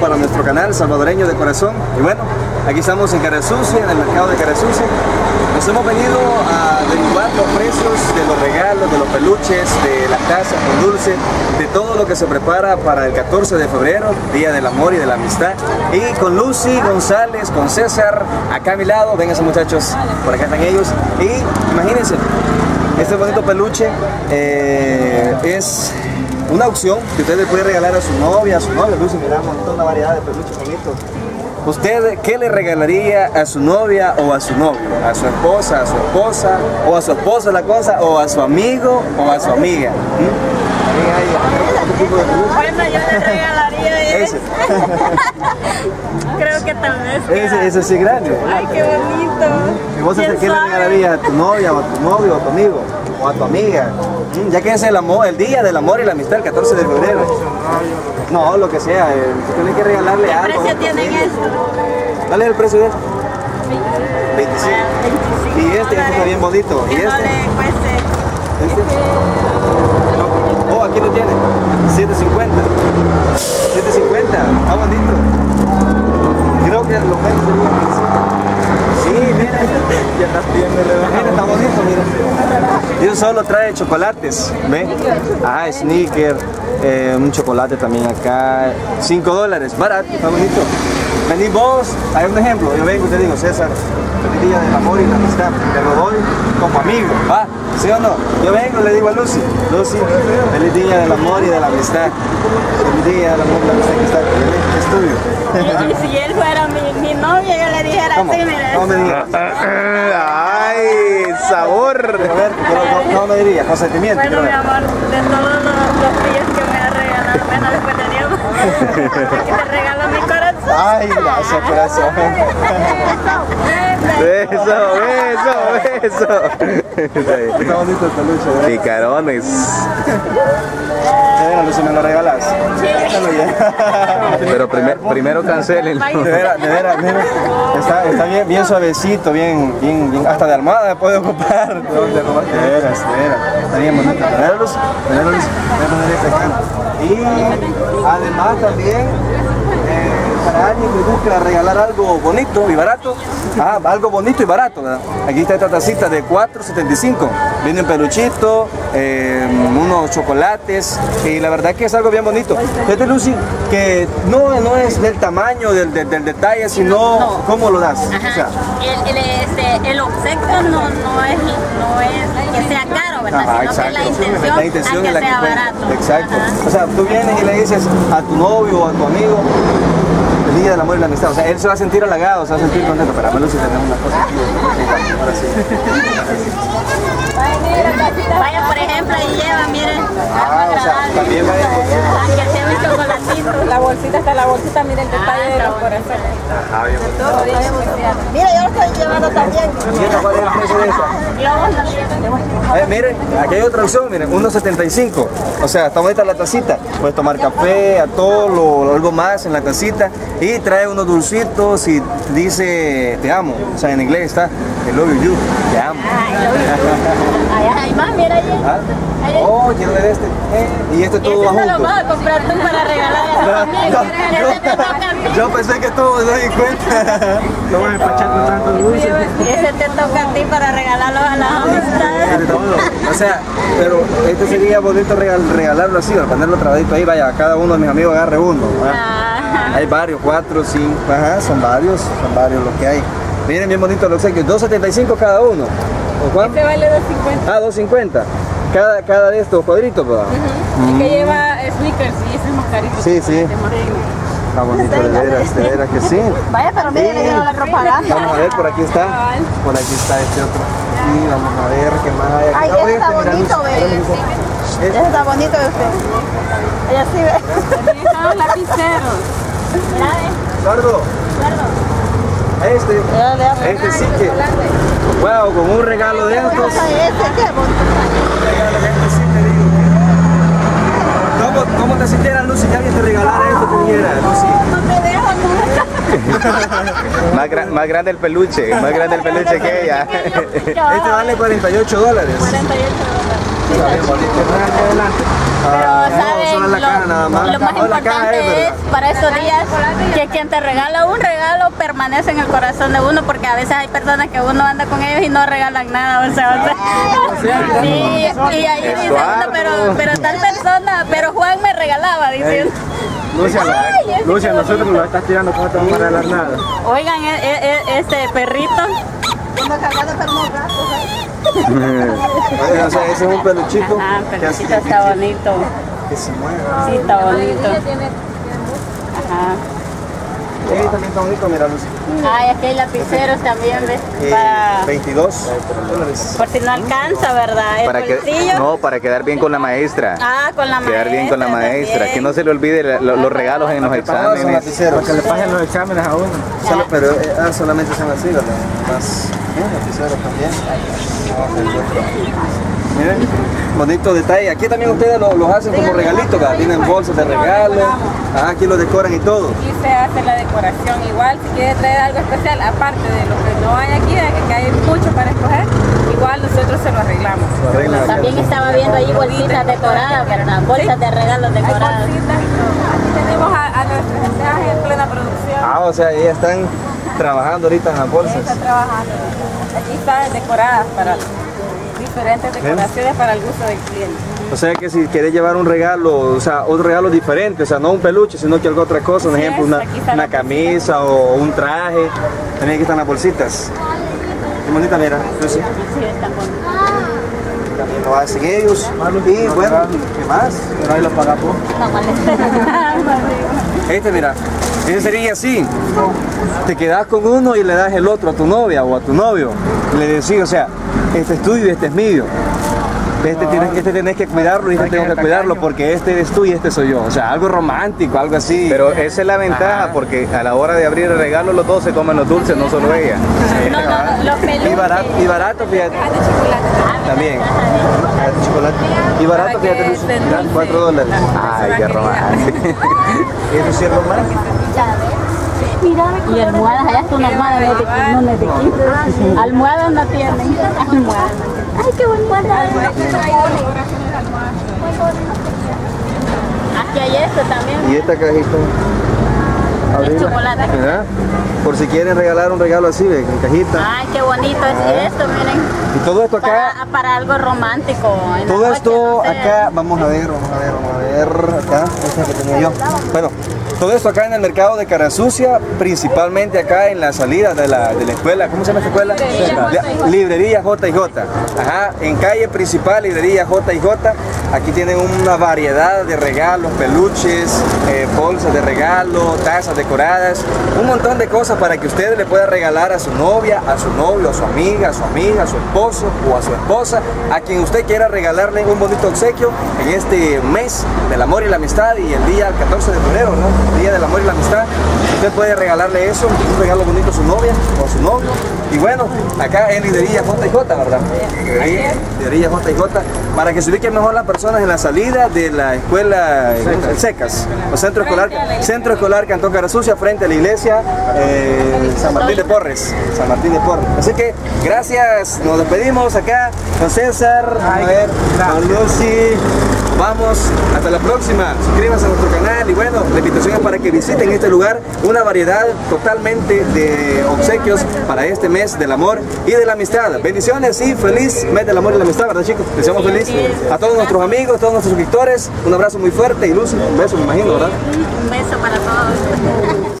para nuestro canal Salvadoreño de Corazón. Y bueno, aquí estamos en Carasucia, en el mercado de Carasucia. Nos hemos venido a averiguar los precios de los regalos, de los peluches, de la casa con dulce, de todo lo que se prepara para el 14 de febrero, Día del Amor y de la Amistad. Y con Lucy González, con César, acá a mi lado, esos muchachos, por acá están ellos. Y imagínense, este bonito peluche eh, es una opción que usted le puede regalar a su novia, a su novia. Lucy, miramos toda una variedad de peluches bonitos. ¿Usted qué le regalaría a su novia o a su novio? ¿A su esposa, a su esposa? ¿O a su esposa la cosa? ¿O a su amigo o a su amiga? ¿Mm? Bueno, yo le regalaría Ese. Creo que tal vez. Ese, ese sí grande. Ay, qué bonito. ¿Y vos ¿Quién qué le regalarías a tu novia o a tu novio o a tu amigo? A tu amiga. Mm, Ya que es el amor, el día del amor y la amistad, el 14 de febrero. No, lo que sea, eh, tú tienes que regalarle ¿Qué algo. precio tienen estos? ¿Cuál es el precio de este? 25. Ah, 25 Y este, este está bien bonito. ¿Y Que no este? le cueste. ¿Este? No. Oh, aquí lo tiene. 750. 750. Está bonito. Creo que lo menos sería 25. Sí, mira. Ya está Mira, está bonito, mira. Eso solo trae chocolates, ¿ve? Ah, sneaker, eh, un chocolate también acá. 5 dólares, barato, está bonito. Vení vos, hay un ejemplo, yo vengo y te digo, César, feliz día del amor y la amistad, te lo doy como amigo, ¿va? ¿Sí o no? Yo vengo y le digo a Lucy, Lucy, feliz día del amor y de la amistad. Feliz día del amor y de la amistad que está, ¿vale? es tuyo. Y si él fuera mi, mi novio, yo le dijera ¿Cómo? así, mira. ¿Cómo me? ¡Ay! ¡Sabor! A ver, ¿cómo- ¿cómo me dirías? Con sentimiento. Bueno, mi amor, de todos los, los días que me ha regalado, bueno, después de Dios, que te regalo mi corazón. Ay, gracias, corazón. ¡Beso, beso, beso! Está bonito el peluche. Picarones. De veras, Lucy, ¿me lo regalas? Pero primer- primero cancelen. De veras, de veras. Está, está bien, bien suavecito, bien, bien, bien, hasta de almohada me puede ocupar. De veras, de veras. Está bien bonito. Tenerlos, tenerlos, este acá. Y además también, alguien que busca regalar algo bonito y barato, ah, algo bonito y barato. Aquí está esta tacita de 4.75. Viene un peluchito, eh, unos chocolates y la verdad que es algo bien bonito. Fíjate Lucy, que no, no es del tamaño, del, del- del detalle, sino No. cómo lo das. O sea, El, el, este, el obsequio no, no, es, no es que sea caro, ¿verdad? Ajá, Sino que exacto. la intención, La intención a que es la que sea barato. Exacto. Ajá. O sea, tú vienes y le dices a tu novio o a tu amigo el día del amor y la amistad. O sea, él se va a sentir halagado, se va a sentir contento. Pero a si tenemos una cosa aquí. Ahora sí. Vaya, por ejemplo, y lleva, miren. Ah, también va. La bolsita está la bolsita, mira el detalle de los corazones. Ah, bien. Mira, yo lo estoy llevando también. ¿Sienta cuál es el precio de esa? Eh, miren, aquí hay otra opción, miren, 1.75. O sea, está bonita la tacita. Puedes tomar café, atol o algo más en la tacita. Y trae unos dulcitos y dice te amo. O sea, en inglés está I love you, te amo. Allá hay más, mira allí. ¿Ah? Oh, quiero ver este. Eh, y este todo Ese va se lo vas a comprar tú para regalar No, no, yo, yo pensé que todo me doy cuenta. No voy a empachar con tantos dulces. Ese te toca a ti para regalarlo a las amistades. O sea, pero este sería bonito regal- regalarlo así, ponerlo trabadito ahí, vaya, cada uno de mis amigos agarre uno. Ajá. Hay varios, cuatro, cinco, ajá, son varios, son varios los que hay. Miren bien bonito los obsequios, 2.75 cada uno. ¿O cuánto? Este vale 2.50. Ah, 2.50. Cada, cada de estos cuadritos, ¿verdad? Que lleva sneakers y ese es más carito. Sí, sí. Este más. Está bonito, de veras, de veras que sí. Vaya, pero miren, le dieron la propaganda. Vamos a ver, por aquí está. Por aquí está este otro. Y vamos a ver qué más hay. Ay, Ah, ese está mira, bonito, ve. mira. Ese está bonito de usted. Ella sí ve. También están los lapiceros. Eduardo, este, este sí que, wow, con un regalo de estos, qué bonito. ¿Cómo, ¿Cómo te sintieras, Lucy, que alguien te regalara esto que quiera, Lucy? No te dejo nunca. Más, gra- más grande el peluche, más grande el peluche que ella. Este vale 48 dólares. 48 dólares. Está bien bonito. Adelante. Pero, Ah, ¿sabe? solo lo, más. lo importante es, para estos días que quien te regala un regalo permanece en el corazón de uno porque a veces hay personas que uno anda con ellos y no regalan nada, o sea, o sea, sí, y ahí dice uno, pero, pero tal persona, pero Juan me regalaba diciendo, Lucia, Ay, Lucia, nosotros lo estás tirando, ¿cómo te vamos a regalar nada? oigan, e- e- e- este perrito, Oigan, o sea, ese es un peluchito. ah, peluchito está bonito, Que se mueve. sí está bonito, ajá. Sí, también está bonito, mira, Lucy. Ay, aquí hay lapiceros también, ¿ves? Eh, Para, 22 dólares. por si no alcanza, ¿verdad? El Para que, no, para quedar bien con la maestra. Ah, con la maestra. Quedar bien con la maestra. también. Que no se le olvide la- lo- los regalos en los exámenes. lapiceros. Para que le pasen los exámenes a uno. Solo- pero eh, ah, solamente son así, ¿verdad? Más bien, lapiceros también. Miren, bonito detalle. Aquí también ustedes lo- los hacen como regalitos, ¿verdad? Tienen bolsas de regalo. Aquí lo decoran y todo. Aquí se hace la decoración igual, si quieres traer algo especial, aparte de lo que no hay aquí, de que hay mucho para escoger, igual nosotros se lo arreglamos. Lo. También estaba viendo ahí bolsitas decoradas, ¿verdad? Bolsas de regalos decoradas. y. Aquí tenemos a, a nuestros en plena producción. Ah, o sea, ellas están trabajando ahorita en las bolsas. Está trabajando. Aquí están decoradas para diferentes decoraciones para el gusto del cliente. O sea que si quieres llevar un regalo, o sea, otro regalo diferente, o sea, no un peluche, sino que algo otra cosa, por ejemplo, una, una camisa o un traje, también aquí están las bolsitas. Qué bonita, mira, Lucy. Sí. También lo hacen ellos. Y bueno, ¿qué más? Pero ahí lo pagamos. Este, mira, ese sería así. Te quedas con uno y le das el otro a tu novia o a tu novio. Le decís, o sea, este es tuyo y este es mío. Este tienes, este tenés que cuidarlo y este tengo que cuidarlo porque este eres tú y este soy yo. O sea, algo romántico, algo así. Pero esa es la ventaja porque a la hora de abrir el regalo los dos se comen los dulces, no solo ella. No, no, no, los peluches. y barato, y barato, fíjate. También. Caja de chocolate. Y barato, fíjate, endulce. 4 dólares. Ay, qué romántico. Eso sí es romántico. Y almohadas, allá está una almohada no es de aquí, no es de aquí. Almohadas no tienen. Almohadas. Ay, qué almohada. Aquí hay esto también. Y esta cajita. Es abrirla. chocolate. ¿Verdad? Por si quieren regalar un regalo así, ve, en cajita. Ay, qué bonito es esto, miren. Y todo esto acá, Para, para algo romántico. en todo noche, esto no sé. acá, vamos a ver, vamos a ver, vamos a ver, acá, esta que tenía yo. Bueno, todo esto acá en el mercado de Carasucia, principalmente acá en la salida de la, de la escuela, ¿cómo se llama esta escuela? Librería Librería J&J. Ajá, en calle principal, Librería J&J. Aquí tienen una variedad de regalos, peluches, eh, bolsas de regalo, tazas decoradas, un montón de cosas para que usted le pueda regalar a su novia, a su novio, a su amiga, a su amiga, a su esposo o a su esposa, a quien usted quiera regalarle un bonito obsequio en este mes del amor y la amistad y el día 14 de febrero, ¿no? El día del amor y la amistad. Usted puede regalarle eso, un regalo bonito a su novia o a su novio. Y bueno, acá en Lidería JJ, ¿verdad? Lidería, JJ, para que se ubiquen mejor las personas en la salida de la escuela eh, Secas, o centro escolar, centro escolar Cantón Carasucia, frente a la iglesia eh, San Martín de Porres. San Martín de Porres. Así que gracias, nos despedimos acá con César, con Lucy. Vamos, hasta la próxima. Suscríbanse a nuestro canal y bueno, para que visiten este lugar, una variedad totalmente de obsequios para este mes del amor y de la amistad. Bendiciones y feliz mes del amor y la amistad, ¿verdad chicos? Deseamos feliz a todos nuestros amigos, todos nuestros suscriptores. Un abrazo muy fuerte y Lucy, un beso me imagino, ¿verdad? Un beso para todos.